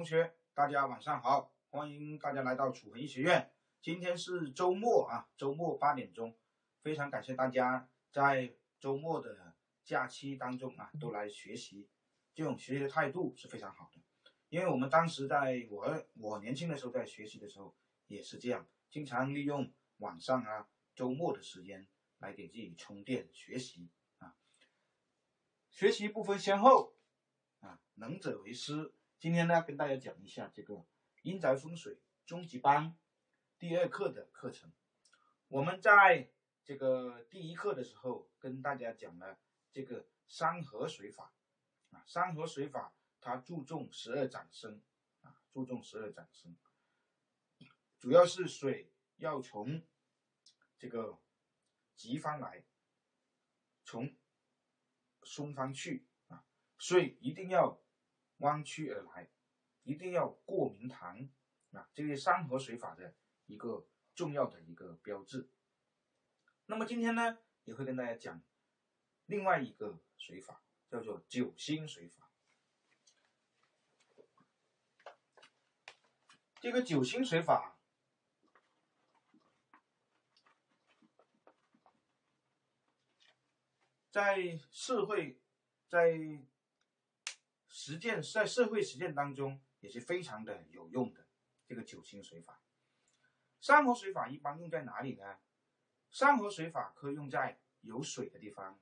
同学，大家晚上好，欢迎大家来到楚恒医学院。今天是周末啊，周末八点钟，非常感谢大家在周末的假期当中啊，都来学习，这种学习的态度是非常好的。因为我们当时在我我年轻的时候在学习的时候也是这样，经常利用晚上啊、周末的时间来给自己充电学习啊。学习不分先后啊，能者为师。今天呢，跟大家讲一下这个阴宅风水终极班第二课的课程。我们在这个第一课的时候跟大家讲了这个山河水法啊，山河水法它注重十二长生啊，注重十二长生，主要是水要从这个吉方来，从松方去啊，水一定要。弯曲而来，一定要过明堂啊！这是山河水法的一个重要的一个标志。那么今天呢，也会跟大家讲另外一个水法，叫做九星水法。这个九星水法，在社会，在实践在社会实践当中也是非常的有用的。这个九星水法，山河水法一般用在哪里呢？山河水法可以用在有水的地方，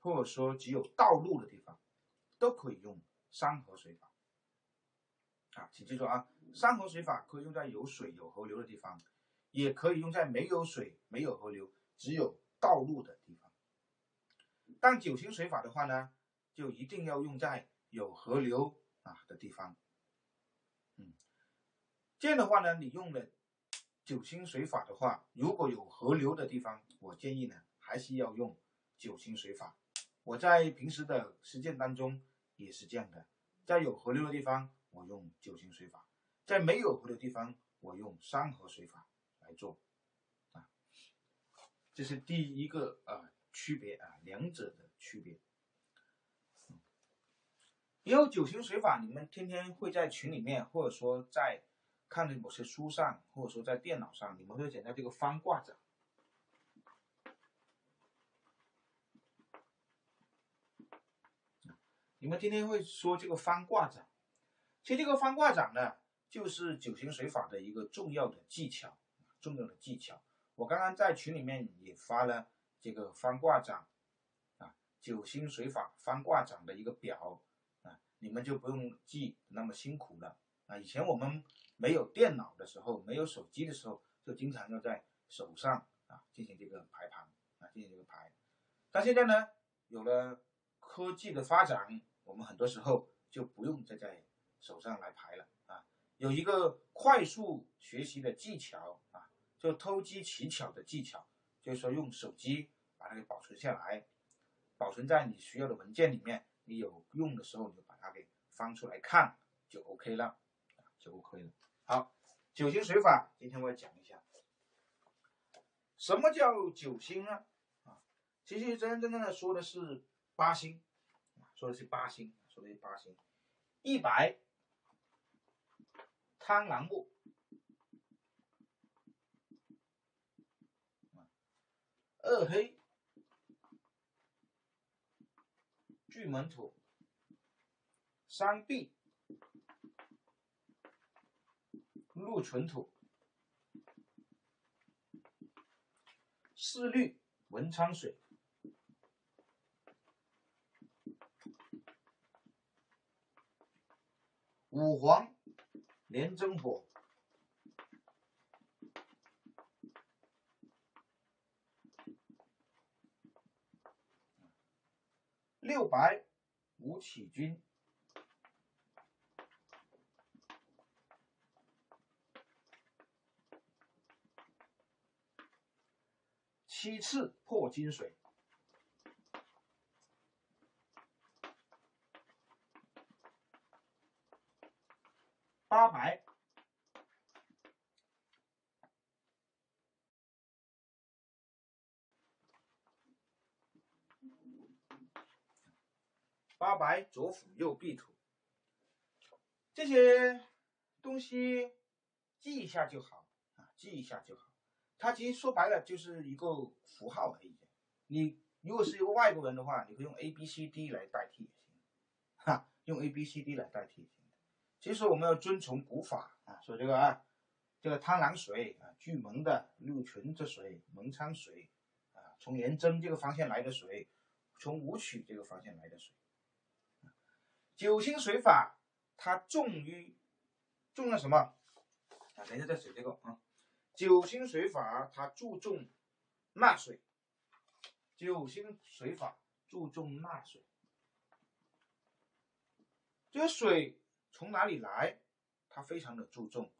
或者说只有道路的地方，都可以用山河水法。啊，请记住啊，山河水法可以用在有水有河流的地方，也可以用在没有水没有河流只有道路的地方。但九星水法的话呢，就一定要用在。有河流啊的地方，嗯，这样的话呢，你用了九星水法的话，如果有河流的地方，我建议呢，还是要用九星水法。我在平时的实践当中也是这样的，在有河流的地方，我用九星水法；在没有河流地方，我用山河水法来做，啊，这是第一个啊区别啊，两者的区别。也有九星水法，你们天天会在群里面，或者说在看的某些书上，或者说在电脑上，你们会讲到这个方卦掌。你们天天会说这个方卦掌，其实这个方卦掌呢，就是九星水法的一个重要的技巧，重要的技巧。我刚刚在群里面也发了这个方卦掌啊，九星水法方卦掌的一个表。你们就不用记那么辛苦了啊！以前我们没有电脑的时候，没有手机的时候，就经常要在手上啊进行这个排盘啊进行这个排。但现在呢，有了科技的发展，我们很多时候就不用再在手上来排了啊。有一个快速学习的技巧啊，就偷机取巧的技巧，就是说用手机把它给保存下来，保存在你需要的文件里面。你有用的时候，你就把它给翻出来看，就 OK 了，就 OK 了。好，九星水法，今天我要讲一下，什么叫九星呢？啊，其实真真正正说的是八星，说的是八星，说的是八星，一白贪狼木，二黑。巨门土，三碧，禄存土，四绿文昌水，五黄连真火，六白吴起军，七次破金水，八白。八白左辅右弼土，这些东西记一下就好啊，记一下就好。它其实说白了就是一个符号而已。你如果是一个外国人的话，你可以用 A B C D 来代替也行，哈，用 A B C D 来代替也行。其实我们要遵从古法啊，说这个啊，这个汤郎水啊，巨门的六群之水，蒙昌水啊，从廉贞这个方向来的水，从武曲这个方向来的水。九星水法它重于重要什么啊？等一下再写这个啊。九星水法它注重纳水，九星水法注重纳水。这个水从哪里来，它非常的注重。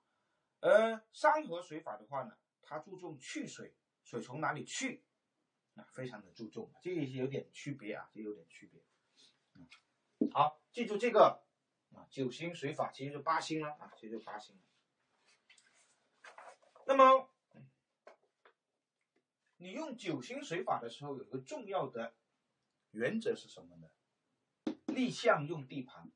而山河水法的话呢，它注重去水，水从哪里去啊，非常的注重。这也是有点区别啊，这有点区别。好，记住这个啊，九星水法其实就八星了啊，其实就八星。那么，你用九星水法的时候，有个重要的原则是什么呢？立项用地盘。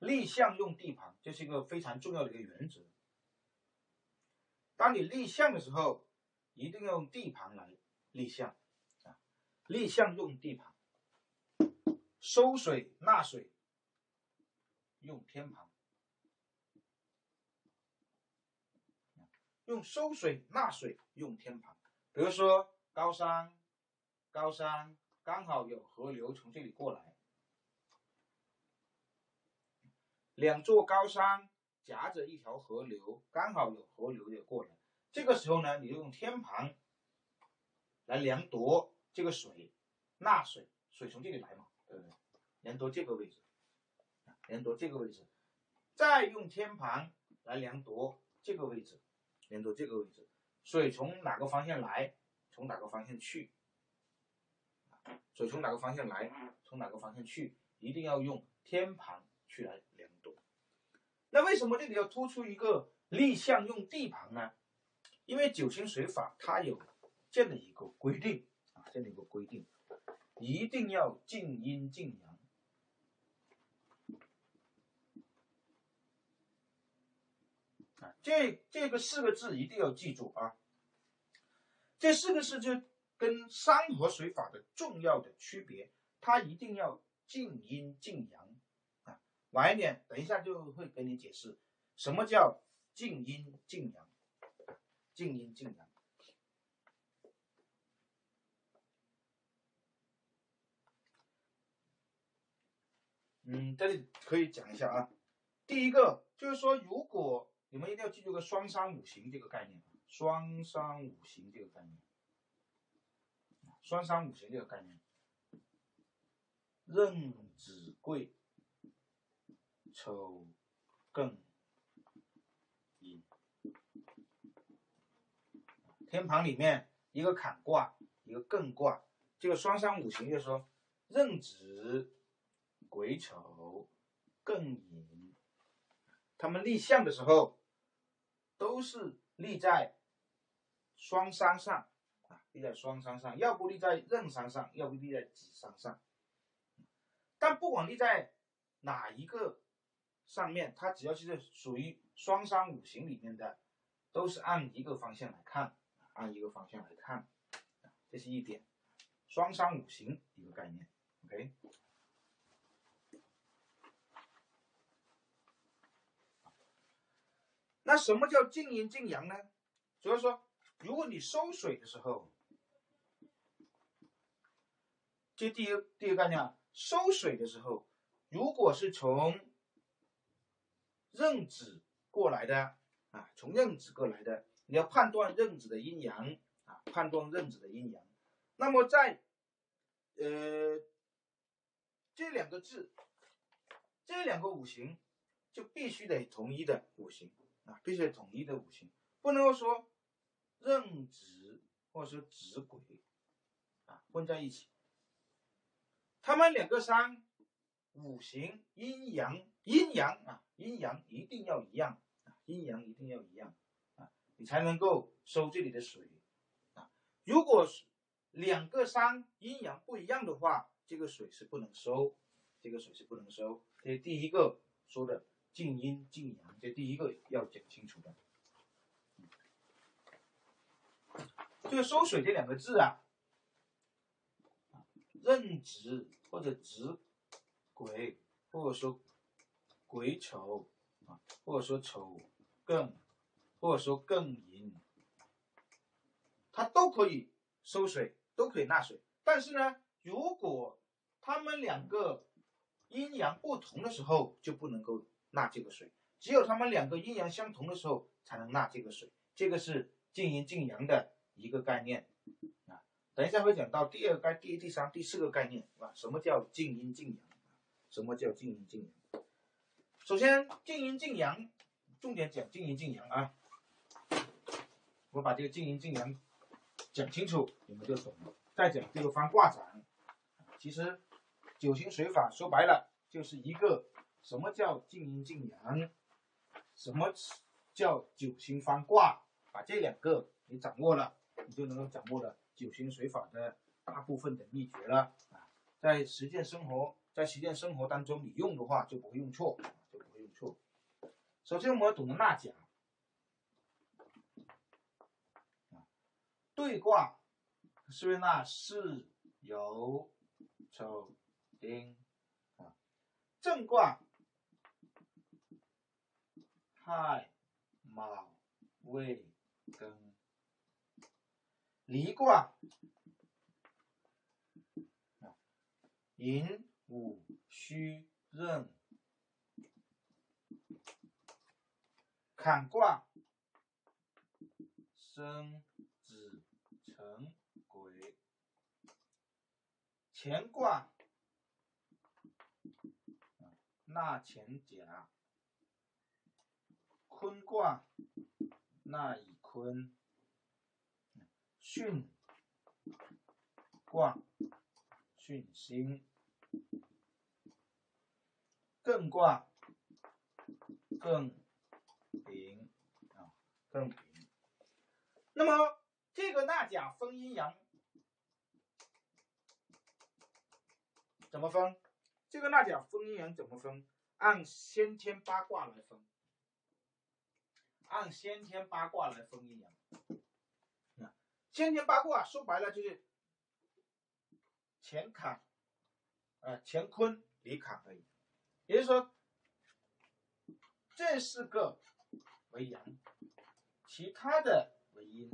立项用地盘，这是一个非常重要的一个原则。当你立项的时候，一定要用地盘来立项。立项用地盘，收水纳水。用天盘，用收水纳水用天盘。比如说高山，高山刚好有河流从这里过来，两座高山夹着一条河流，刚好有河流也过来。这个时候呢，你就用天盘来量夺这个水，纳水，水从这里来嘛，对不对？量夺这个位置。量夺这个位置，再用天盘来量夺这个位置，量夺这个位置，水从哪个方向来，从哪个方向去？水从哪个方向来，从哪个方向去？一定要用天盘去来量夺。那为什么这里要突出一个立项用地盘呢？因为九星水法它有这样的一个规定这里有个规定，一定要静阴静阳。这这个四个字一定要记住啊！这四个字就跟山河水法的重要的区别，它一定要静阴静阳啊。晚一点，等一下就会给你解释什么叫静阴静阳。静阴静阳。嗯，这里可以讲一下啊。第一个就是说，如果你们一定要记住个双山五行这个概念，双山五行这个概念，双山五行这个概念，壬子贵，丑更寅，天盘里面一个坎卦，一个艮卦，这个双山五行就是说壬子癸丑庚寅，他们立项的时候。都是立在双山上啊，立在双山上，要不立在壬山上，要不立在己山上。但不管立在哪一个上面，它只要是在属于双山五行里面的，都是按一个方向来看，按一个方向来看，这是一点，双山五行一个概念。OK。那什么叫静阴静阳呢？主要说，如果你收水的时候，这第一第一个概念啊，收水的时候，如果是从壬子过来的啊，从壬子过来的，你要判断壬子的阴阳啊，判断壬子的阴阳。那么在呃这两个字，这两个五行就必须得统一的五行。必须统一的五行，不能够说壬子或者说子癸啊混在一起。他们两个山五行阴阳阴阳啊阴阳一定要一样啊阴阳一定要一样啊，你才能够收这里的水啊。如果是两个山阴阳不一样的话，这个水是不能收，这个水是不能收。这是第一个说的静阴静阳，这第一个要讲清楚的。这个收水这两个字啊，壬子或者子癸，或者说癸丑啊，或者说丑更，或者说更寅，它都可以收水，都可以纳水。但是呢，如果它们两个阴阳不同的时候，就不能够纳这个水。只有它们两个阴阳相同的时候，才能纳这个水。这个是静阴静阳的一个概念啊。等一下会讲到第二概、第第三、第四个概念啊。什么叫静阴静阳？什么叫静阴静阳？首先，静阴静阳，重点讲静阴静阳啊。我把这个静阴静阳讲清楚，你们就懂了。再讲这个方卦掌，其实九星水法说白了就是一个什么叫静阴静阳，什么叫九星方卦，把这两个你掌握了，你就能够掌握了九星水法的大部分的秘诀了啊。在实践生活，在实践生活当中，你用的话就不会用错，就不会用错。首先我们要懂得纳甲，对卦。是不是那巳酉丑丁啊？正卦亥卯未庚，离卦寅午戌壬，坎卦申子辰。癸，乾卦纳乾甲，坤卦纳乙坤，巽卦巽辛，艮卦艮平啊，艮平。那么这个纳甲分阴阳。怎么分？这个纳甲分阴阳怎么分？按先天八卦来分，按先天八卦来分阴阳。啊，先天八卦说白了就是乾坎，啊乾坤离坎而已。也就是说，这四个为阳，其他的为阴。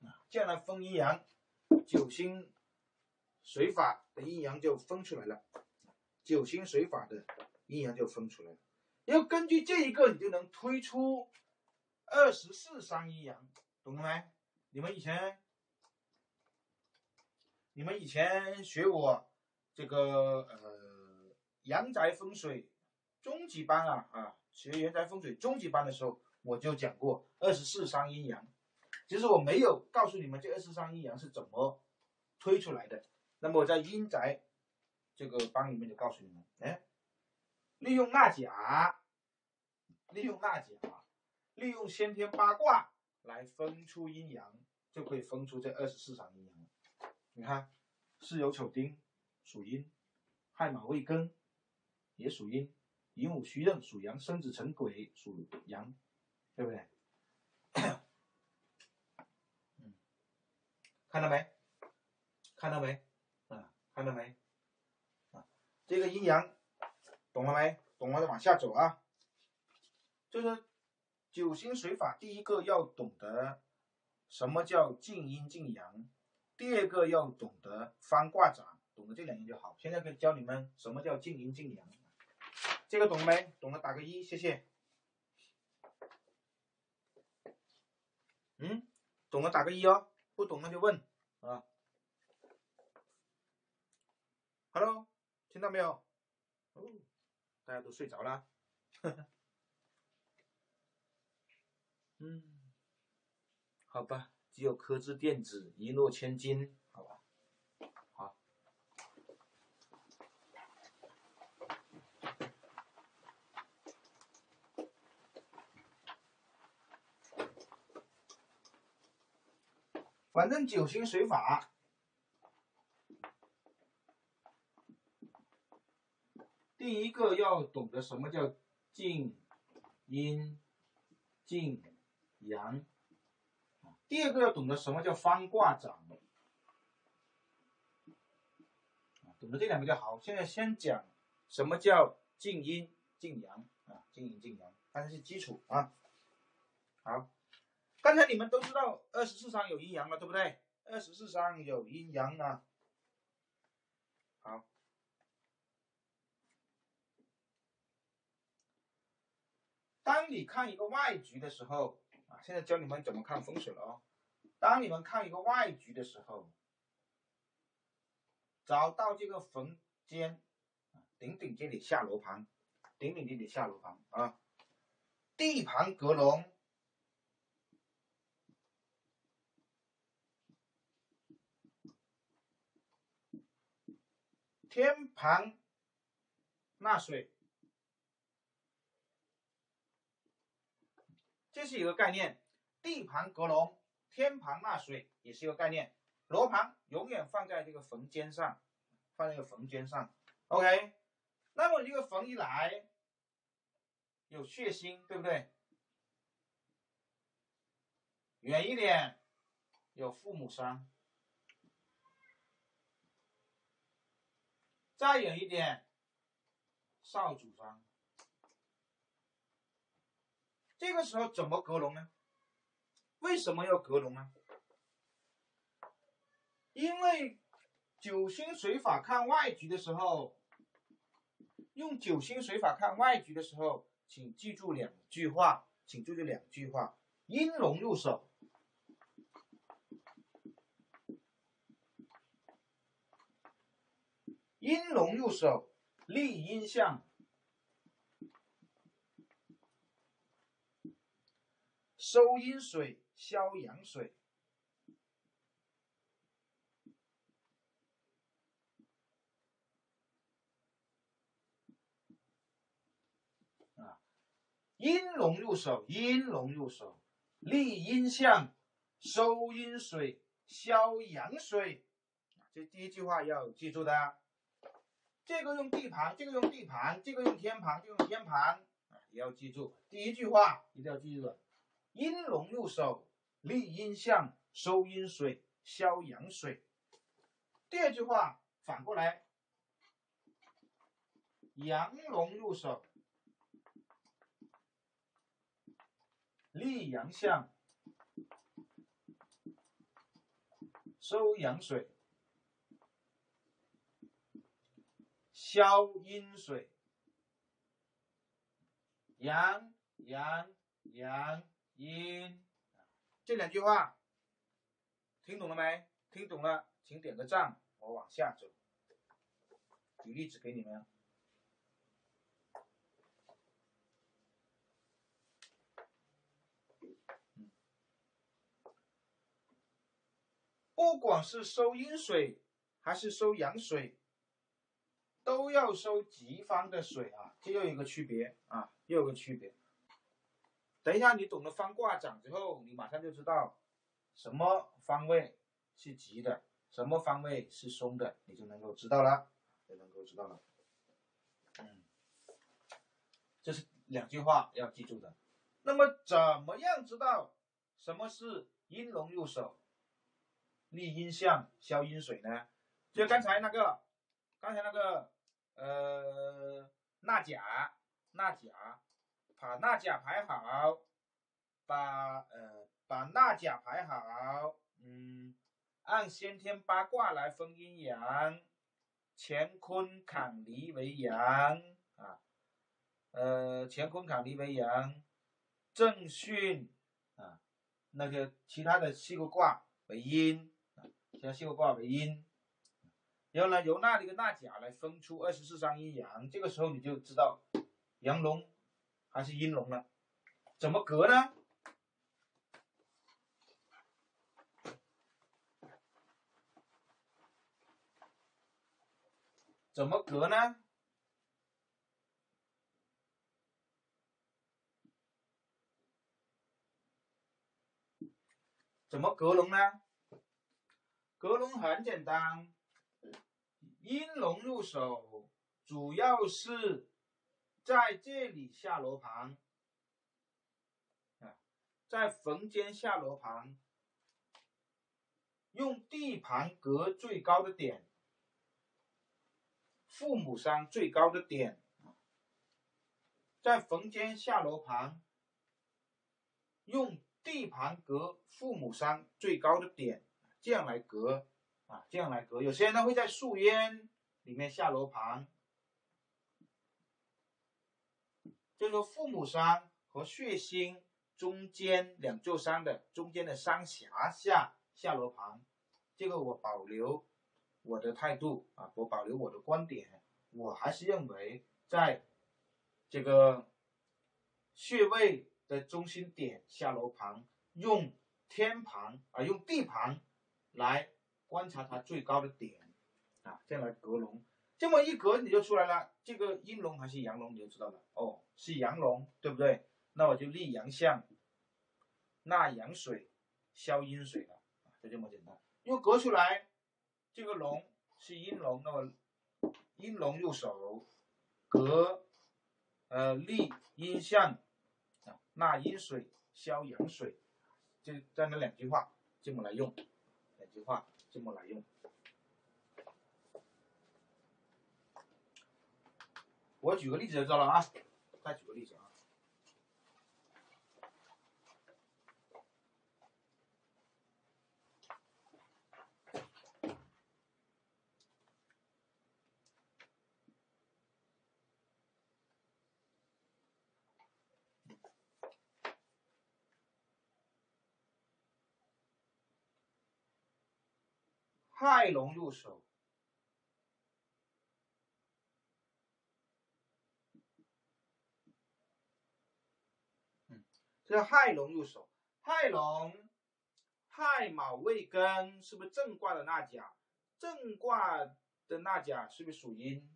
啊，这样来分阴阳。九星水法的阴阳就分出来了，九星水法的阴阳就分出来了。要根据这一个，你就能推出二十四三阴阳，懂了没？你们以前，你们以前学我这个呃阳宅风水中级班啊啊，学阳宅风水中级班的时候，我就讲过二十四三阴阳。其实我没有告诉你们这二十三阴阳是怎么推出来的。那么我在阴宅这个班里面就告诉你们，哎，利用纳甲，利用纳甲，利用先天八卦来分出阴阳，就可以分出这二十四场阴阳。你看，巳酉丑丁属阴，亥卯未庚也属阴，寅午戌壬属阳，申子辰癸属阳，对不对？看到没？看到没？啊，看到没？啊，这个阴阳懂了没？懂了，再往下走啊。就是九星水法，第一个要懂得什么叫静阴静阳，第二个要懂得翻卦掌，懂得这两样就好。现在可以教你们什么叫静阴静阳，这个懂了没？懂了打个一，谢谢。嗯，懂了打个一哦。不懂那就问啊，Hello，听到没有？哦，大家都睡着了，嗯，好吧，只有科智电子一诺千金，好吧。好。反正九星水法，第一个要懂得什么叫静、阴、静、阳，第二个要懂得什么叫方卦掌，懂得这两个就好。现在先讲什么叫静阴、静阳啊，静阴、静阳，它是基础啊。好。刚才你们都知道二十四章有阴阳了，对不对？二十四章有阴阳啊。好，当你看一个外局的时候啊，现在教你们怎么看风水了哦。当你们看一个外局的时候，找到这个房间，顶顶这里下楼盘，顶顶这里下楼盘啊，地盘阁龙。天盘纳水，这是一个概念。地盘格龙，天盘纳水也是一个概念。罗盘永远放在这个坟间上，放在这个坟间上。OK，那么这个坟一来，有血腥，对不对？远一点，有父母伤。再远一点，少主张。这个时候怎么格龙呢？为什么要格龙呢？因为九星水法看外局的时候，用九星水法看外局的时候，请记住两句话，请记住两句话：阴龙入手。阴龙入手，立阴象，收阴水，消阳水。啊，阴龙入手，阴龙入手，立阴象，收阴水，消阳水。这第一句话要记住的。这个用地盘，这个用地盘，这个用天盘，就用天盘，也要记住。第一句话一定要记住：阴龙入手，立阴象，收阴水，消阳水。第二句话反过来，阳龙入手，立阳象，收阳水。消阴水，阳阳阳阴，这两句话听懂了没？听懂了，请点个赞。我往下走，举例子给你们。不管是收阴水还是收阳水。都要收吉方的水啊，这又有一个区别啊，又有个区别。等一下，你懂了方卦掌之后，你马上就知道什么方位是吉的，什么方位是松的，你就能够知道了，就能够知道了。嗯，这是两句话要记住的。那么，怎么样知道什么是阴龙入手，立阴象，消阴水呢？就刚才那个，刚才那个。呃，纳甲，纳甲，把纳甲排好，把呃把纳甲排好，嗯，按先天八卦来分阴阳，乾坤坎离为阳啊，呃，乾坤坎离为阳，正巽啊，那个其他的七个卦为阴，其他七个卦为阴。然后呢，由那里的纳甲来分出二十四张阴阳，这个时候你就知道阳龙还是阴龙了。怎么隔呢？怎么隔呢？怎么隔龙呢？格龙很简单，阴龙入手，主要是在这里下罗盘，啊，在逢间下罗盘，用地盘格最高的点，父母山最高的点，在逢间下罗盘，用。地盘隔父母山最高的点，这样来隔啊，这样来隔。有些人呢会在树烟里面下楼盘，就是说父母山和血星中间两座山的中间的山峡下下楼盘。这个我保留我的态度啊，我保留我的观点，我还是认为在这个穴位。的中心点下楼盘，用天盘啊，用地盘来观察它最高的点啊，这样来隔龙，这么一隔你就出来了，这个阴龙还是阳龙你就知道了哦，是阳龙对不对？那我就立阳相，纳阳水，消阴水了，就这么简单。又隔出来，这个龙是阴龙，那么阴龙入手，隔呃立阴相。纳阴水，消阳水，就这样的两句话，这么来用，两句话这么来用。我举个例子就知道了啊，再举个例子啊。亥龙入手，嗯，这亥龙入手，亥龙，亥卯未庚，是不是正卦的那甲？正卦的那甲是不是属阴？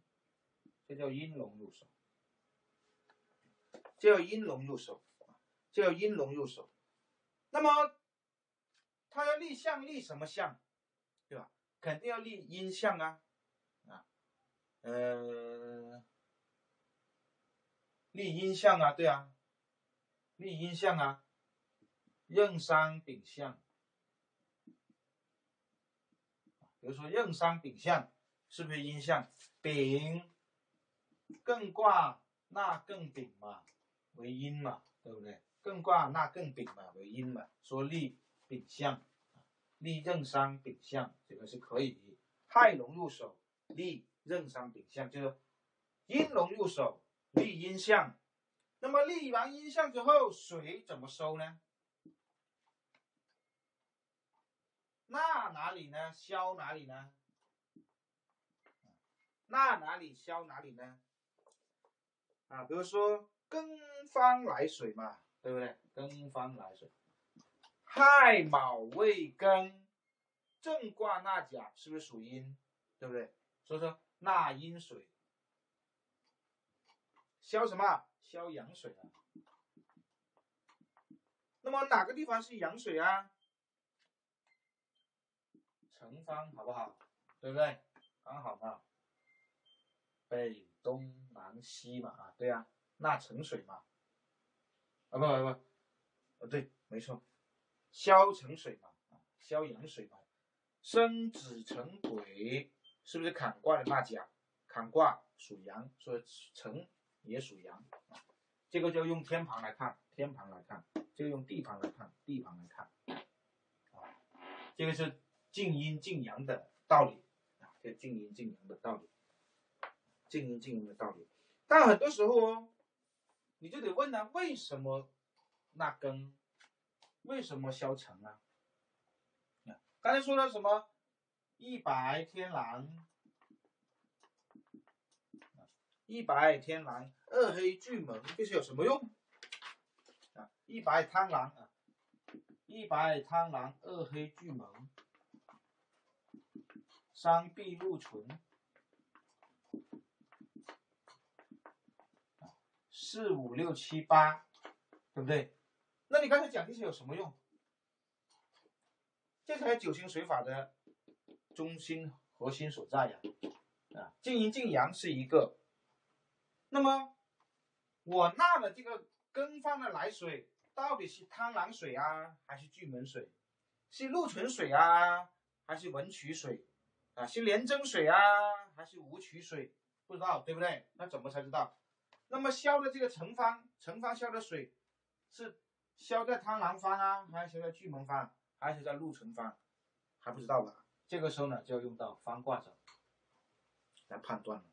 这叫阴龙入手，这叫阴龙入手，这叫阴龙入手。那么，他要立相，立什么相？对吧？肯定要立阴相啊，啊，呃，立阴相啊，对啊，立阴相啊，壬伤丙相，比如说壬伤丙相，是不是阴相？丙艮卦那艮丙嘛，为阴嘛，对不对？艮卦那艮丙嘛，为阴嘛，说立丙相。立任山丙相，这个是可以。亥龙入手，立任山丙相，就是阴龙入手，立阴相。那么立完阴相之后，水怎么收呢？纳哪里呢？消哪里呢？纳哪里消哪里呢？啊，比如说庚方来水嘛，对不对？庚方来水。亥卯未庚，正卦纳甲是不是属阴？对不对？所以说纳阴水，消什么？消阳水啊。那么哪个地方是阳水啊？成方好不好？对不对？刚好嘛，北东南西嘛啊，对呀，纳成水嘛。啊不不不，啊对，没错。消成水嘛，啊，消阳水嘛，生子成癸，是不是坎卦的那甲？坎卦属阳，所以成也属阳。这个就用天盘来看，天盘来看，就用地盘来看，地盘来看，啊，这个是静阴静阳的道理啊，这静阴静阳的道理，静阴静阳的道理。但很多时候哦，你就得问呢，为什么那根？为什么消沉啊？刚才说了什么？一白天蓝，一白天蓝，二黑巨门，这是有什么用？啊，一白贪狼啊，一白贪狼，二黑巨门，三碧禄存，四五六七八，对不对？那你刚才讲这些有什么用？这才是九星水法的中心核心所在呀。啊，静阴静阳是一个。那么我纳的这个更方的来水到底是汤囊水啊，还是巨门水？是禄存水啊，还是文曲水？啊，是廉贞水啊，还是武曲水？不知道，对不对？那怎么才知道？那么消的这个成方，成方消的水是消在汤囊方啊，还是消在巨门方，还是在禄存方？还不知道吧？这个时候呢，就要用到方卦掌来判断了。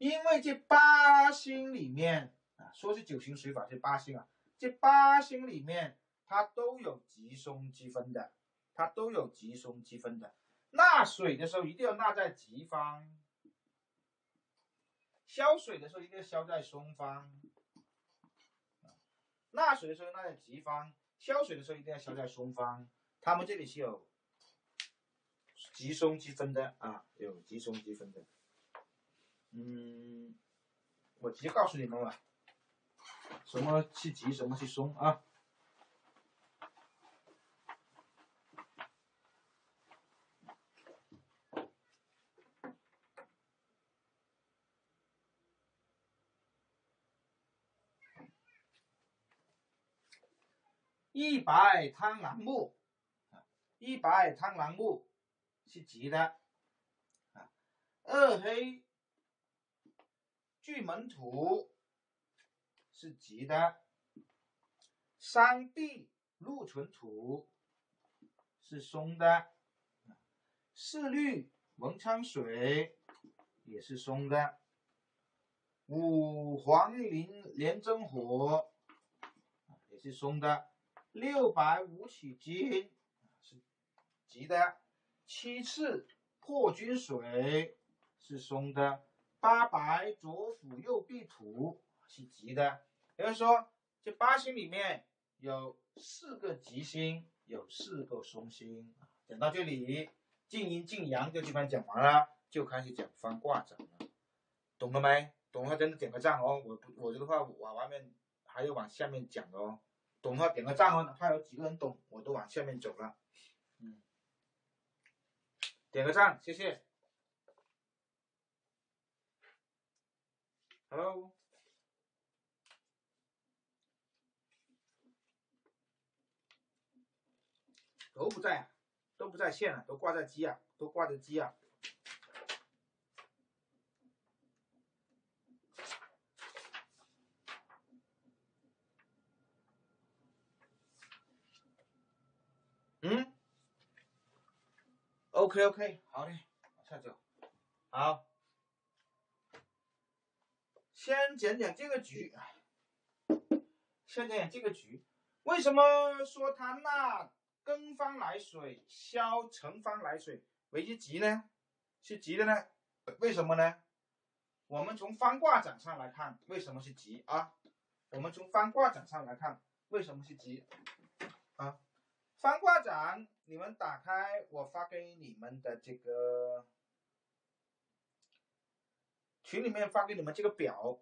因为这八星里面啊，说是九行水法，这八星啊，这八星里面它都有吉凶积分的，它都有吉凶积分的。纳水的时候一定要纳在吉方。消水的时候一定要消在松方，纳水的时候纳在吉方，消水的时候一定要消在松方。他们这里是有吉松积分的啊，有吉松积分的。嗯，我直接告诉你们吧，什么是急，什么是松啊？一白贪狼木，一白贪狼木是急的，啊，二黑巨门土是吉的，三地禄存土是松的，四绿文昌水也是松的，五黄林连真火也是松的。六白五起金是吉的，七次破军水是松的，八白左辅右弼土是吉的。也就是说，这八星里面有四个吉星，有四个松星。讲到这里，静阴静阳这地方讲完了，就开始讲翻卦掌了，懂了没？懂的话真的点个赞哦！我，我这个话往外面还要往下面讲的哦。懂的话点个赞哦，哪怕有几个人懂，我都往下面走了。嗯，点个赞，谢谢。Hello，都不在啊，都不在线了，都挂在机啊，都挂着机啊。嗯 OK OK，好嘞，往下走。好，先讲讲这个局。先讲讲这个局，为什么说它纳庚方来水，消辰方来水为一吉呢？是吉的呢？为什么呢？我们从方卦掌上来看，为什么是吉啊？我们从方卦掌上来看，为什么是吉啊？方卦掌，你们打开我发给你们的这个群里面发给你们这个表，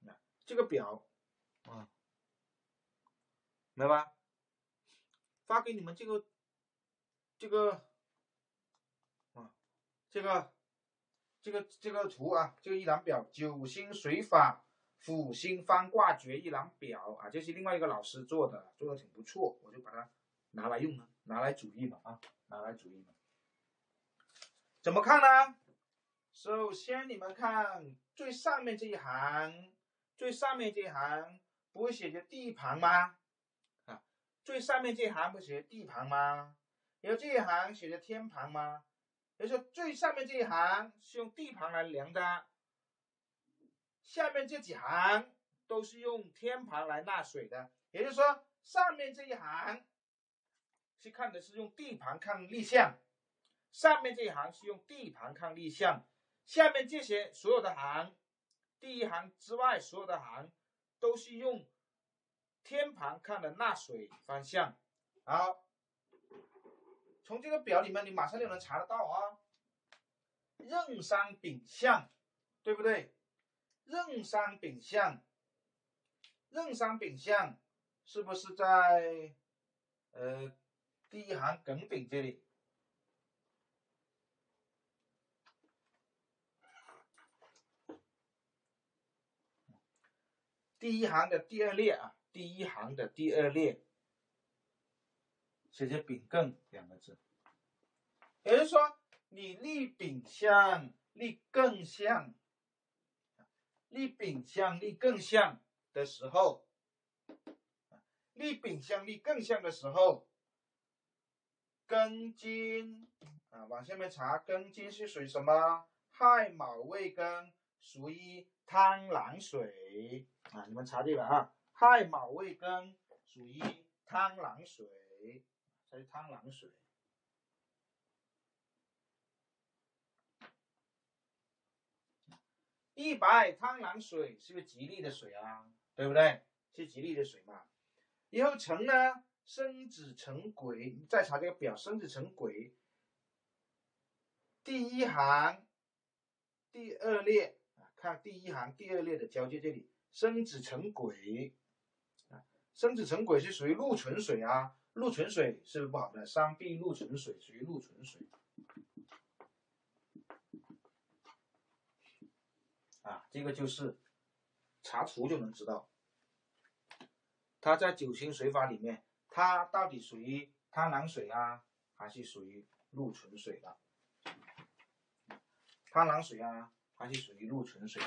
那这个表，啊，明白吧？发给你们这个这个啊，这个这个这个图啊，这个一览表，九星水法辅星方卦诀一览表啊，这是另外一个老师做的，做的挺不错，我就把它。拿来用了，拿来主义嘛啊，拿来主义嘛。怎么看呢？首先你们看最上面这一行，最上面这一行不会写着地盘吗？啊，最上面这一行不写地盘吗？然后这一行写着天盘吗？也就是说最上面这一行是用地盘来量的，下面这几行都是用天盘来纳水的。也就是说上面这一行。是看的是用地盘看立项，上面这一行是用地盘看立项，下面这些所有的行，第一行之外所有的行都是用天盘看的纳水方向。好，从这个表里面你马上就能查得到啊，壬山丙向，对不对？壬山丙向，壬山丙向是不是在呃？第一行庚丙这里，第一行的第二列啊，第一行的第二列。写着丙艮两个字，也就是说，你立丙向、立艮向、立丙向、立艮向的时候，立丙向、立艮向的时候，庚金啊，往下面查，庚金是属于什么？亥卯未庚，属于贪狼水。啊！你们查对了啊！亥卯未庚属于汤狼水，这是汤狼水。一白汤狼水是不是吉利的水啊？对不对？是吉利的水嘛？以后辰呢？申子辰癸，再查这个表，申子辰癸，第一行。第二列啊，看第一行第二列的交界这里，生子成癸啊，生子成癸是属于禄存水啊，禄存水是不好的？伤必禄存水属于禄存水啊，这个就是查图就能知道，它在九星水法里面，它到底属于贪狼水啊，还是属于禄存水的？贪狼水啊，还是属于禄存水。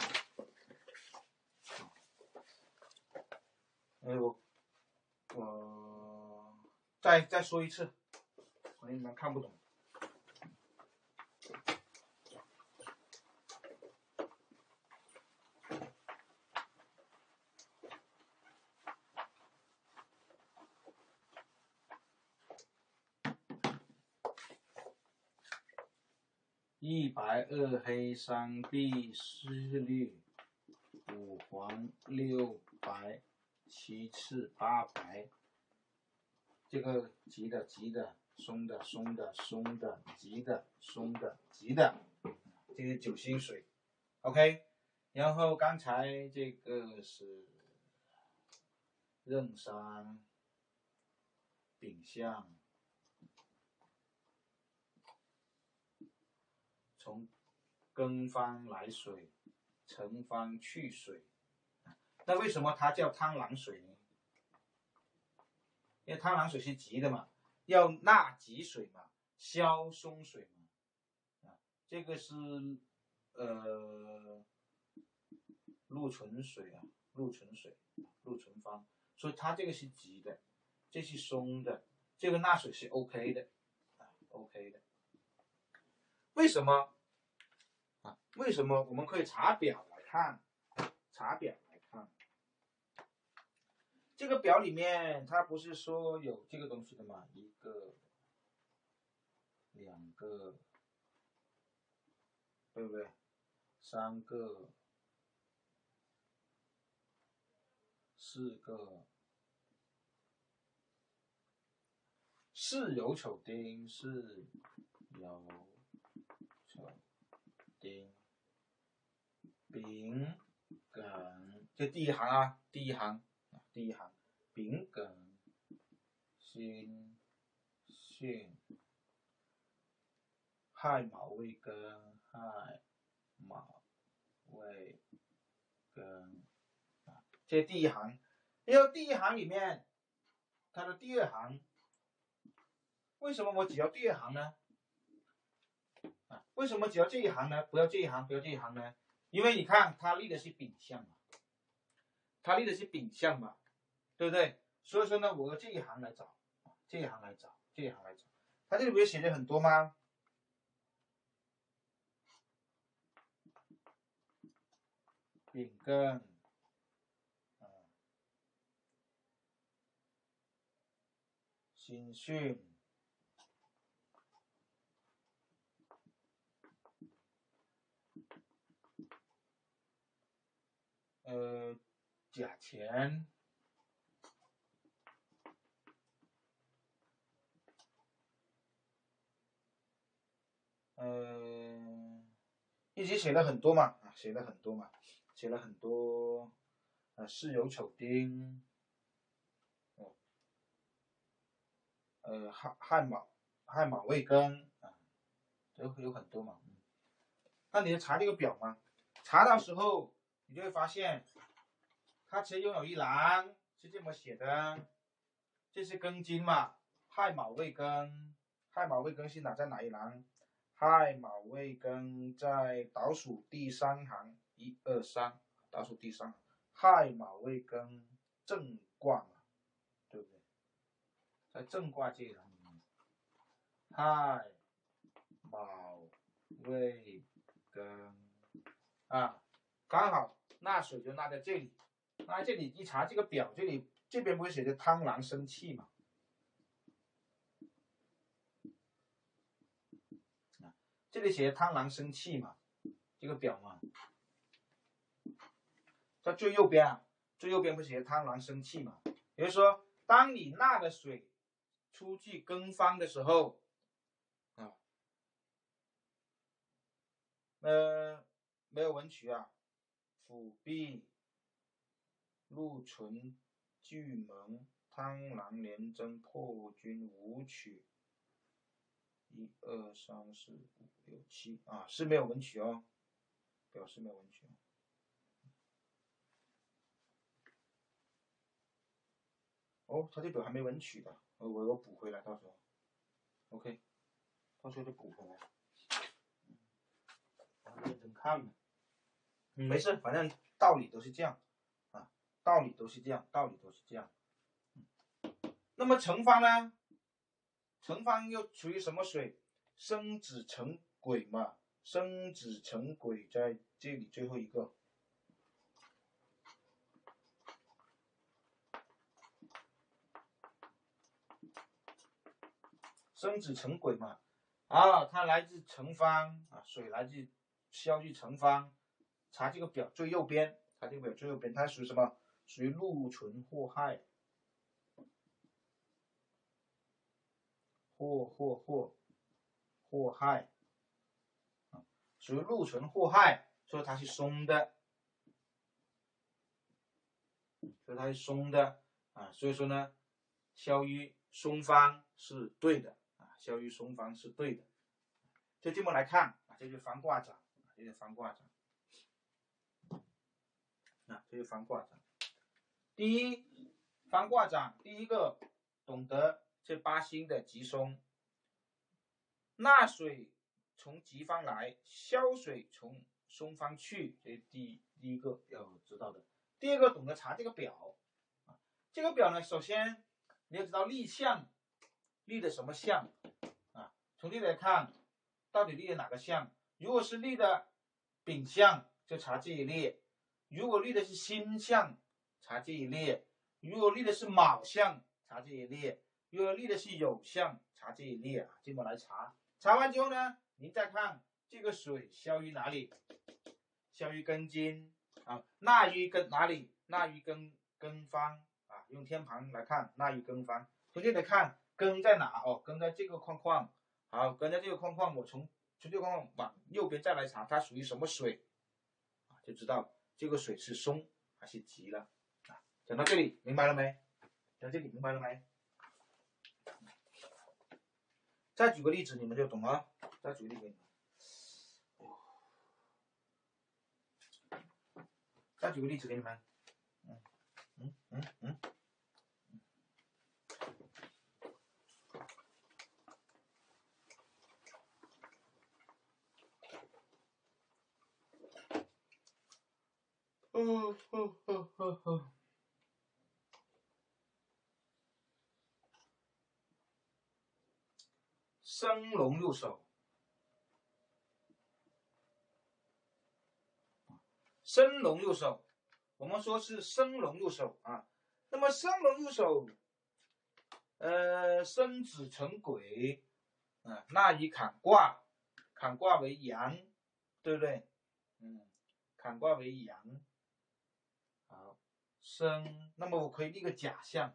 哎，我我再再说一次，可能你们看不懂。一白二黑三碧四绿五黄六白七赤八白，这个急的急的，松的松的松的，急的松的急的，这是九星水，OK。然后刚才这个是壬山丙向。从庚方来水，辰方去水，那为什么它叫汤狼水呢？因为汤狼水是急的嘛，要纳急水嘛，消松水嘛，啊，这个是呃禄存水啊，禄存水，禄存方，所以它这个是急的，这是松的，这个纳水是 OK 的，啊，OK 的，为什么？啊，为什么我们可以查表来看？查表，这个表里面它不是说有这个东西的吗？一个、两个，对不对？三个、四个，巳酉丑丁，巳酉丑。丁、丙、庚，这第一行啊，第一行，第一行，丙、庚、辛、辛、亥、卯、未、庚，亥、卯、未、庚，啊，这第一行，因为第一行里面，它的第二行，为什么我只要第二行呢？啊，为什么只要这一行呢？不要这一行，不要这一行呢？因为你看，它立的是丙相嘛，它立的是丙相嘛，对不对？所以说呢，我这一行来找，这一行来找，这一行来找，它这里不是写的很多吗？丙庚，啊，辛巽。呃，甲醛，嗯，一直写了很多嘛，啊，写了很多嘛，写了很多，啊，巳酉丑丁，哦，呃，亥亥卯，亥卯未庚，啊，有有很多嘛，那你要查这个表吗？查到时候。你就会发现，它只拥有一栏，是这么写的。这是庚金嘛，亥卯未庚，亥卯未庚是哪在哪一栏？亥卯未庚在倒数第三行，一二三，倒数第三，亥卯未庚正卦嘛，对不对？在正卦这一栏里面，亥卯未庚啊，刚好纳水就纳在这里，那这里一查这个表，这里这边不是写着贪狼生气嘛？这里写贪狼生气嘛，这个表嘛，在最右边啊，最右边不写贪狼生气嘛？也就是说，当你纳的水出去庚方的时候，啊，呃，没有文曲啊，辅弼、禄存、巨门、贪狼连贞、破军武曲。一二三四五六七啊，是没有文曲哦，表示没有文曲。哦，哦他这表还没文曲的，我我我补回来，到时候，OK，到时候就补回来。认真看嘛，没事，反正道理都是这样啊，道理都是这样，道理都是这样。那么乘法呢？乘方又属于什么水？生子成鬼嘛，生子成鬼在这里最后一个。生子成鬼嘛，啊，它来自乘方啊，水来自消聚乘方。查这个表最右边，查这个表最右边，它属于什么？属于禄存祸害。祸祸祸祸害啊，属于禄存祸害，所以它是松的，所以它是松的啊，所以说呢，消于松方是对的啊，消于松方是对的。就这么来看啊，这就是方卦掌，这是翻卦掌啊，这是翻卦掌。第一翻卦掌，第一个懂得。这八星的吉松，纳水从吉方来，消水从松方去，这第第一个要知道的。第二个，懂得查这个表，这个表呢，首先你要知道立项，立的什么项啊？从这里来看，到底立的哪个项？如果是立的丙项，就查这一列；如果立的是辛项，查这一列；如果立的是卯项，查这一列。如果立的是有象，查这一列啊，这么来查。查完之后呢，您再看这个水消于哪里？消于根金啊，纳于根哪里？纳于根根方啊。用天盘来看，纳于根方。从这里看，根在哪？哦，根在这个框框。好，根在这个框框，我从从这个框框往右边再来查，它属于什么水？啊，就知道这个水是松还是急了啊。讲到这里，明白了没？讲到这里，明白了没？再举个例子，你们就懂了。再举个例子，再举个例子给你们。嗯嗯嗯嗯。哦哦哦哦哦。生龙入手，生龙入手，我们说是生龙入手啊。那么生龙入手，呃，生子成鬼，啊，那以坎卦，坎卦为阳，对不对？嗯，坎卦为阳，好，生，那么我可以立个假象，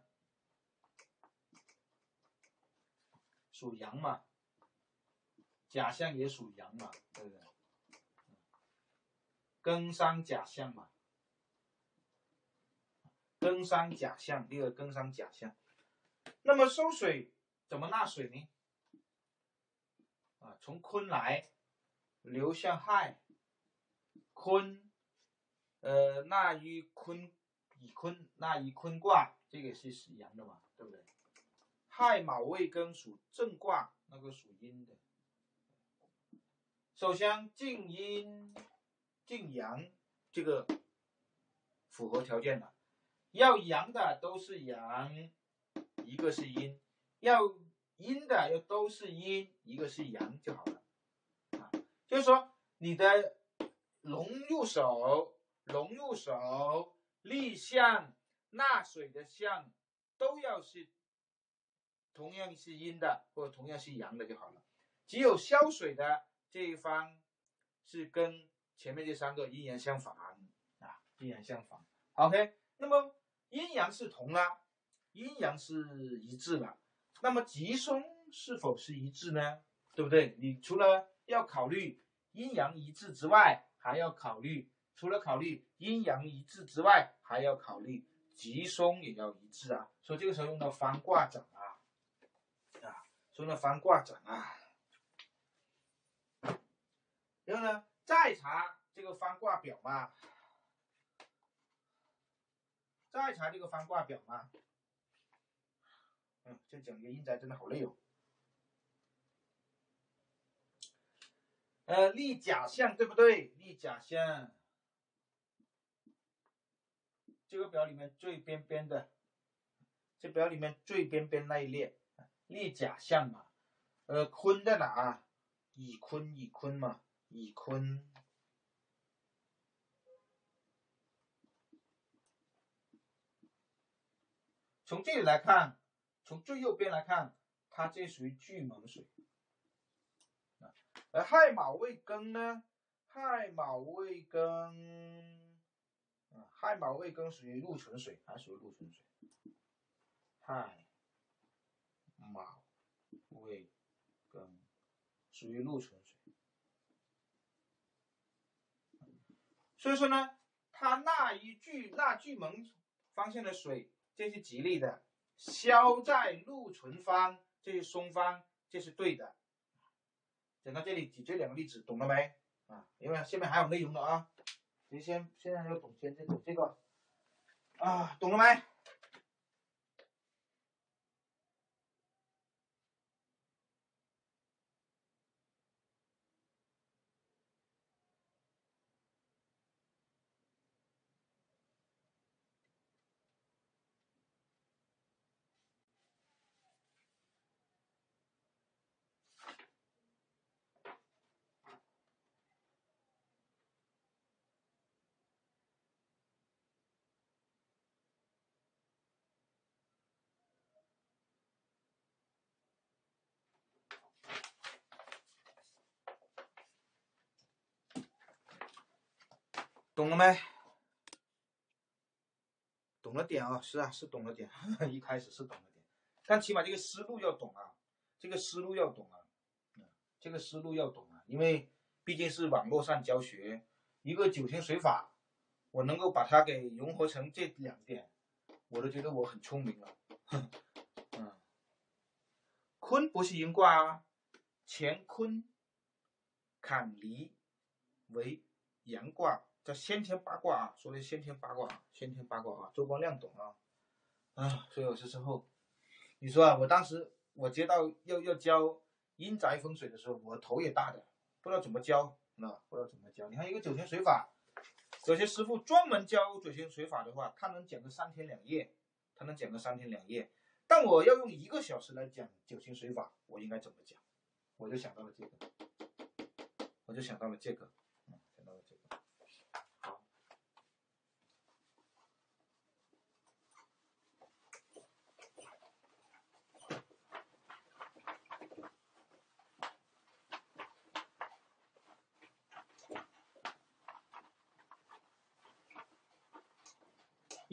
属阳嘛。甲象也属阳嘛，对不对？庚伤甲象嘛，庚伤甲象，第二庚伤甲象。那么收水怎么纳水呢？啊，从坤来，流向亥，坤，呃，纳于坤乙坤，纳于坤卦这个是属阳的嘛，对不对？亥卯未庚属正卦，那个属阴的。首先静阴静阳，这个符合条件的，要阳的都是阳，一个是阴；要阴的又都是阴，一个是阳就好了。啊，就是说你的龙入手，龙入手，立象纳水的象都要是同样是阴的，或者同样是阳的就好了。只有消水的。这一方是跟前面这三个阴阳相反啊，阴阳相反。OK，那么阴阳是同啊，阴阳是一致的。那么吉凶是否是一致呢？对不对？你除了要考虑阴阳一致之外，还要考虑除了考虑阴阳一致之外，还要考虑吉凶也要一致啊。所以这个时候用到方卦掌啊，啊，用到方卦掌啊。然后呢，再查这个方卦表嘛，再查这个方卦表嘛。嗯，这讲一个阴宅真的好累哦。呃，立甲象对不对？立甲象，这个表里面最边边的，这表里面最边边那一列，立甲象嘛。呃，坤在哪？乙坤，乙坤嘛。乙坤，从这里来看，从最右边来看，它这属于巨门水。而亥卯未庚呢？亥卯未庚，啊，亥卯未庚属于禄存水，还属于禄存水。亥卯未庚属于禄存水。所以说呢，它那一句那句门方向的水，这是吉利的；消在禄存方，这是松方，这是对的。讲到这里，举这两个例子，懂了没？啊，因为下面还有内容的啊，你先现在要懂先这懂这个啊，懂了没？懂了没？懂了点啊，是啊，是懂了点。一开始是懂了点，但起码这个思路要懂啊，这个思路要懂啊，这个思路要懂啊，因为毕竟是网络上教学，一个九天水法，我能够把它给融合成这两点，我都觉得我很聪明了。嗯，坤不是阴卦啊，乾坤坎离为阳卦。叫先天八卦啊，说的先天八卦，先天八卦啊，周光亮懂啊，啊，所以有些时候，你说啊，我当时我接到要要教阴宅风水的时候，我头也大的，不知道怎么教，那不知道怎么教。你看一个九型水法，有些师傅专门教九型水法的话，他能讲个三天两夜，他能讲个三天两夜。但我要用一个小时来讲九型水法，我应该怎么讲？我就想到了这个，我就想到了这个。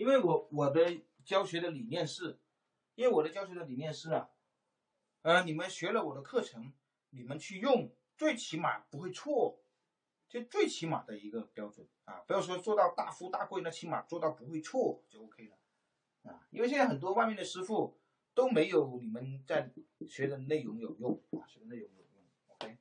因为我我的教学的理念是，因为我的教学的理念是啊，呃，你们学了我的课程，你们去用，最起码不会错，就最起码的一个标准啊，不要说做到大富大贵，那起码做到不会错就 OK 了啊。因为现在很多外面的师傅都没有你们在学的内容有用啊，学的内容有用，OK。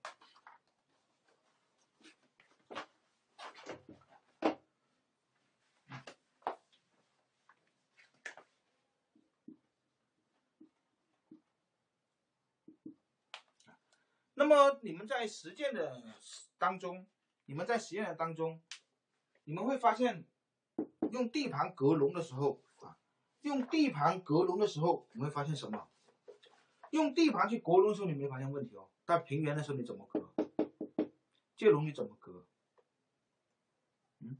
那么你们在实践的当中，你们在实验的当中，你们会发现，用地盘隔笼的时候啊，用地盘隔笼的时候，你会发现什么？用地盘去隔笼的时候，你没发现问题哦。但平原的时候你怎么隔？这笼你怎么隔？嗯，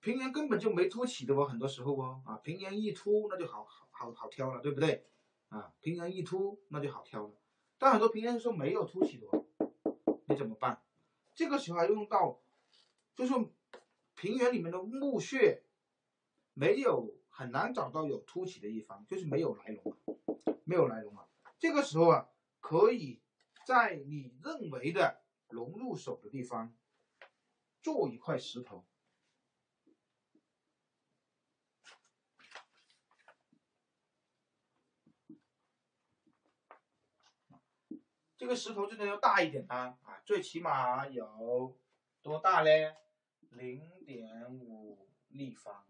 平原根本就没凸起的哦，很多时候哦，啊，平原一凸那就好好好好挑了，对不对？啊，平原一凸那就好挑了。但很多平原说没有凸起的，你怎么办？这个时候还用到，就是平原里面的墓穴没有很难找到有凸起的一方，就是没有来龙，没有来龙啊。这个时候啊，可以在你认为的龙入手的地方做一块石头。这个石头真的要大一点啊啊，最起码有多大嘞？零点五立方，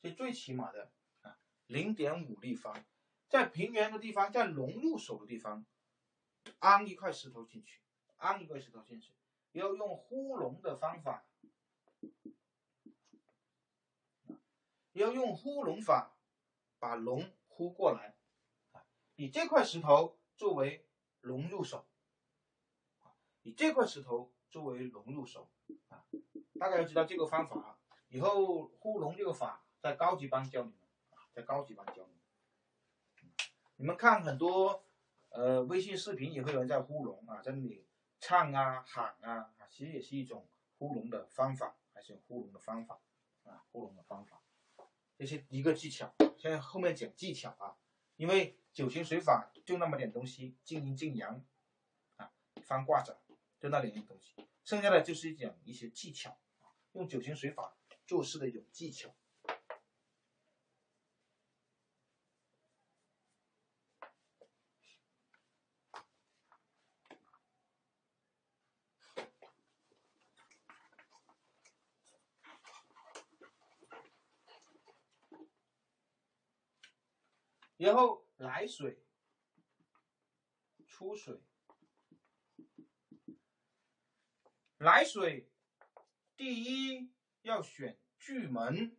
这最起码的啊，零点五立方，在平原的地方，在龙入手的地方，安一块石头进去，安一块石头进去，要用呼龙的方法，要用呼龙法把龙呼过来。以这块石头作为龙入手，以这块石头作为龙入手啊，大概要知道这个方法。以后呼龙这个法在高级班教你们啊，在高级班教你们。你们看很多呃微信视频也会有人在呼龙啊，在那里唱啊喊啊，其实也是一种呼龙的方法，还是呼龙的方法啊，呼龙的方法，这是一个技巧。现在后面讲技巧啊，因为。九行水法就那么点东西，静阴静阳，啊，翻卦掌就那两样东西，剩下的就是讲一些技巧，用九行水法做事的一种技巧。然后。来水，出水。来水，第一要选巨门，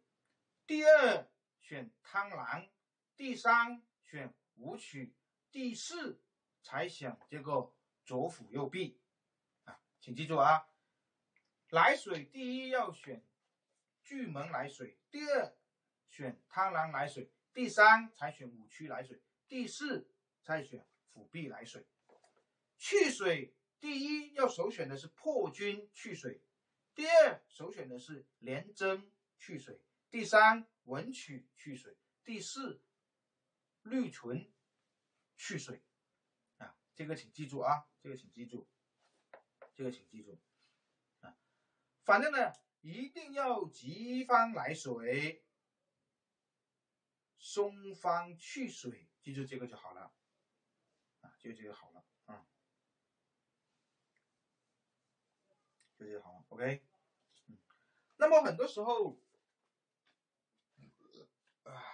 第二选贪狼，第三选武曲，第四才选这个左辅右弼。啊，请记住啊！来水第一要选巨门来水，第二选贪狼来水，第三才选五区来水。第四，再选辅币来水，去水。第一要首选的是破军去水，第二首选的是廉贞去水，第三文曲去水，第四绿纯去水。啊，这个请记住啊，这个请记住，这个请记住。啊，反正呢，一定要吉方来水，松方去水。记住这个就好了，啊，就这个好了，啊，就这个好了，OK，嗯，那么很多时候，啊，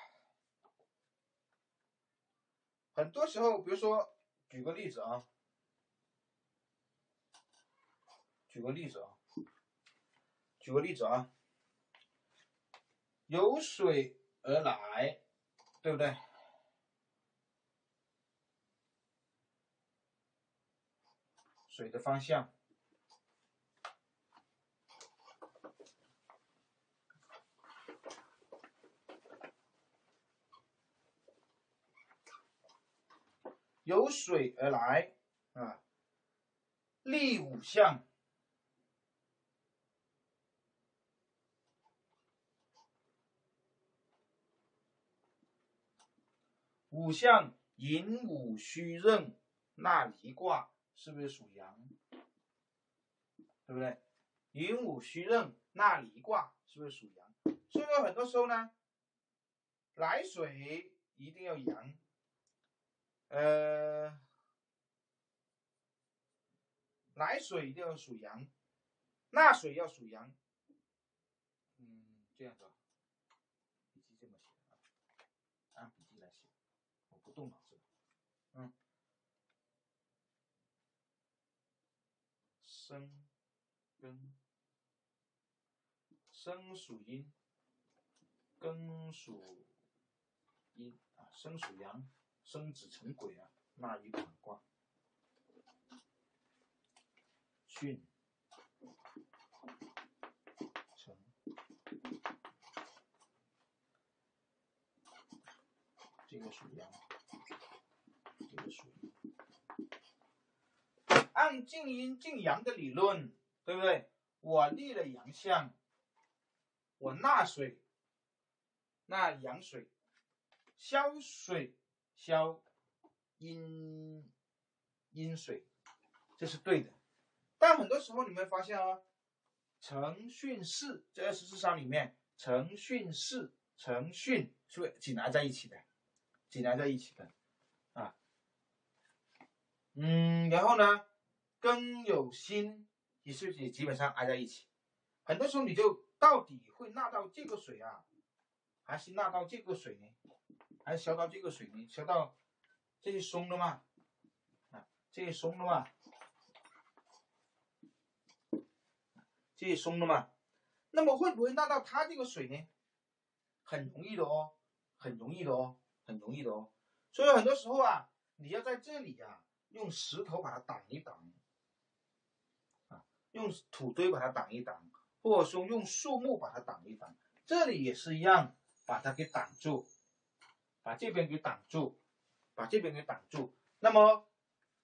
很多时候，比如说，举个例子啊，举个例子啊，举个例子啊，由水而来，对不对？水的方向，由水而来啊，立五项，五象寅午戌壬纳离卦。是不是属阳？对不对？寅午戌壬纳离卦是不是属阳？所以说很多时候呢，来水一定要阳，呃，来水一定要属阳，纳水要属阳。嗯，这样子，笔记这么写啊，按笔记来写，我不动脑子。嗯。生根，生属阴，根属阴啊，生属阳，生子成鬼啊，那一款卦，巽成，这个属阳，这个属阴。按静阴静阳的理论，对不对？我立了阳相，我纳水，纳阳水，消水消阴阴水，这是对的。但很多时候你们发现哦，承训巳这二十四章里面，承训巳承训是紧挨在一起的，紧挨在一起的啊。嗯，然后呢？根有心，也是也基本上挨在一起。很多时候你就到底会纳到这个水啊，还是纳到这个水呢？还是消到这个水呢？消到这些松的嘛？啊，这些松的嘛？这些松的嘛？那么会不会纳到它这个水呢？很容易的哦，很容易的哦，很容易的哦。所以很多时候啊，你要在这里啊，用石头把它挡一挡。用土堆把它挡一挡，或者说用树木把它挡一挡，这里也是一样，把它给挡住，把这边给挡住，把这边给挡住。那么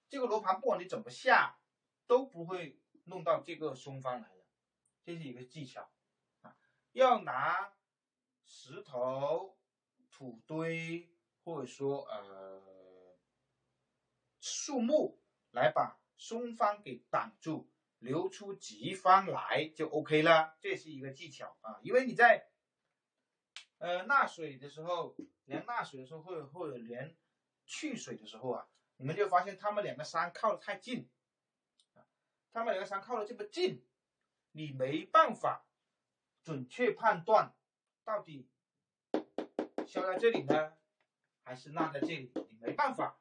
这个罗盘不管你怎么下，都不会弄到这个松方来的，这是一个技巧啊。要拿石头、土堆，或者说呃树木来把松方给挡住。留出吉方来就 OK 了，这是一个技巧啊。因为你在呃纳水的时候，连纳水的时候，或者或者连去水的时候啊，你们就发现他们两个山靠得太近啊，他们两个山靠得这么近，你没办法准确判断到底消在这里呢，还是纳在这里，你没办法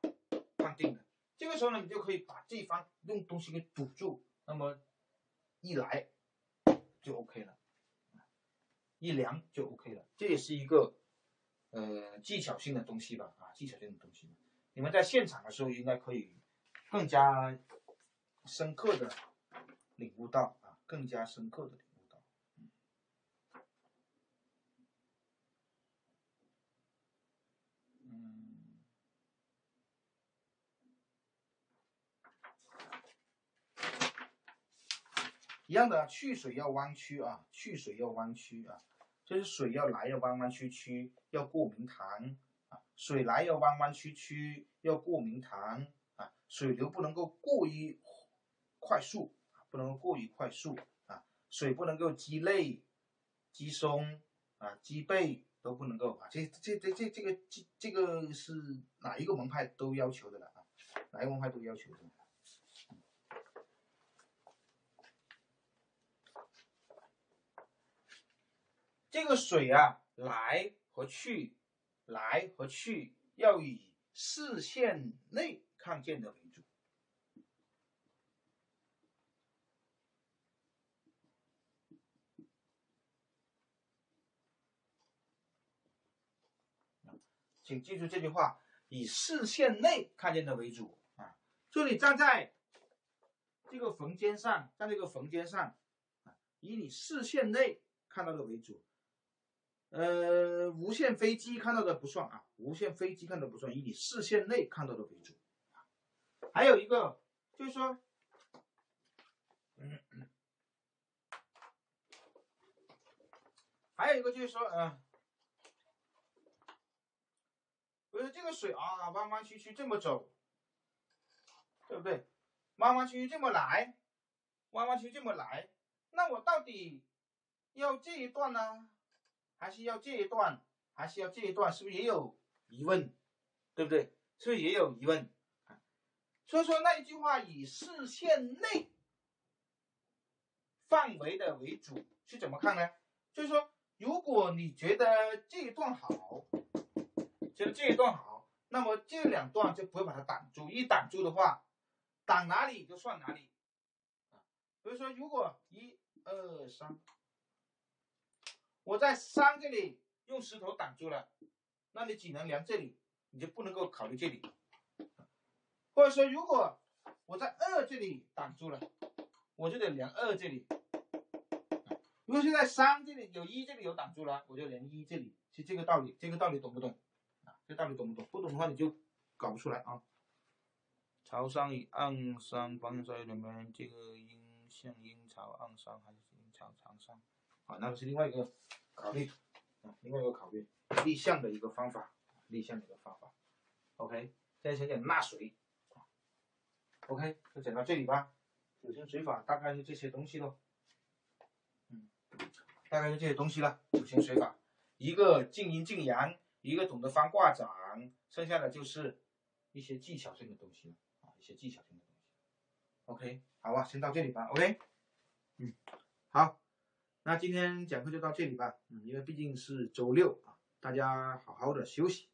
判定的。这个时候呢，你就可以把这方用东西给堵住。那么一来就 OK 了，一量就 OK 了，这也是一个呃技巧性的东西吧啊，技巧性的东西，你们在现场的时候应该可以更加深刻的领悟到啊，更加深刻的。一样的，去水要弯曲啊，去水要弯曲啊，就是水要来要弯弯曲曲，要过明堂啊，水来要弯弯曲曲，要过明堂啊，水流不能够过于快速，不能够过于快速啊，水不能够积累、积松啊、积背都不能够啊，这这这这这个这这个是哪一个门派都要求的了啊，哪一个门派都要求的。这个水啊，来和去，来和去要以视线内看见的为主。请记住这句话：以视线内看见的为主啊！就你站在这个房间上，在这个房间上，以你视线内看到的为主。呃，无线飞机看到的不算啊，无线飞机看到不算，以你视线内看到的为主。还有一个就是说，嗯还有一个就是说，嗯，比如这个水啊，弯弯曲曲这么走，对不对？弯弯曲曲这么来，弯弯曲曲这么来，那我到底要这一段呢？还是要这一段，还是要这一段，是不是也有疑问？对不对？是不是也有疑问？所以说那一句话以视线内范围的为主，是怎么看呢？就是说，如果你觉得这一段好，觉得这一段好，那么这两段就不会把它挡住。一挡住的话，挡哪里就算哪里。比如说，如果一二三，我在三这里用石头挡住了，那你只能量这里，你就不能够考虑这里。或者说，如果我在二这里挡住了，我就得量二这里。如果现在三这里有一这里有挡住了，我就量一这里。是这个道理，这个道理懂不懂？这道理懂不懂？不懂的话你就搞不出来啊。朝上与岸上方向两边，这个应向阴朝岸山还是阴朝朝上？啊，那个是另外一个考虑啊，另外一个考虑立项的一个方法，立项的一个方法。OK，再讲讲纳水。OK，就讲到这里吧。九型水法大概是这些东西咯。嗯，大概是这些东西了。九型水法。一个静阴静阳，一个懂得翻卦掌，剩下的就是一些技巧性的东西了啊，一些技巧性的东西。OK，好吧，先到这里吧。OK，嗯，好，那今天讲课就到这里吧。嗯，因为毕竟是周六啊，大家好好的休息。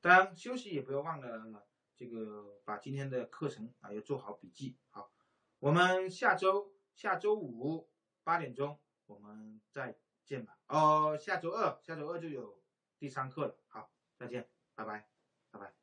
当然，休息也不要忘了这个把今天的课程啊要做好笔记。好，我们下周下周五八点钟我们再。见吧，哦，下周二，下周二就有第三课了。好，再见，拜拜，拜拜。